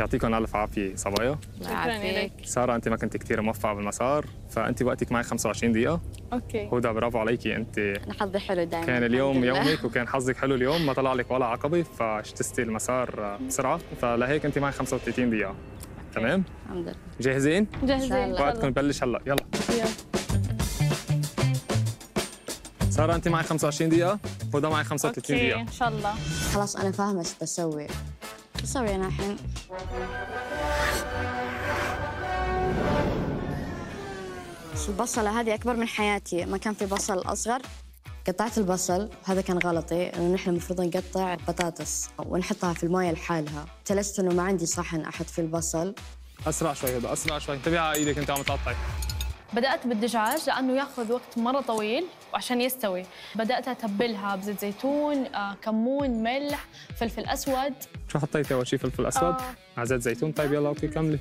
يعطيكم الف عافية. صبايا. شكراً يعافيك سارة أنت ما كنت كثير موفقة بالمسار فأنت وقتك معي 25 دقيقة. Okay. هدى برافو عليكي أنت أنا حظي حلو دائما كان اليوم يومك وكان حظك حلو اليوم ما طلع لك ولا عقبة فاجتزتي المسار بسرعة. فلهيك أنت معي 35 دقيقة. تمام؟ الحمد لله. جاهزين؟ جاهزين. وقتكم. يبلش هلا. يلا. يلا. سارة أنت معي 25 دقيقة. هدى معي 35 okay دقيقة. إن شاء الله. خلاص أنا فاهمة إيش بسوي بسوي أنا الحين البصلة هذه أكبر من حياتي. ما كان في بصل أصغر. قطعت البصل وهذا كان غلطي. لأنه نحن المفروض نقطع بطاطس ونحطها في الموية لحالها. تلست إنه ما عندي صحن أحط فيه البصل. أسرع شوي هدى أسرع شوي. انتبهي على إيدك أنت عم تقطعي. بدأت بالدجاج لأنه ياخذ وقت مرة طويل وعشان يستوي. بدأت أتبلها بزيت زيتون آه، كمون ملح فلفل أسود. شو حطيتي أول شيء فلفل أسود؟ آه. مع زيت زيتون؟ طيب يلا أوكي كملي.